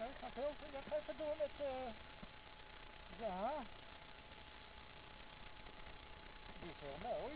Nee, ga veel. Ga even door met... Uh... Ja. Die is heel mooi.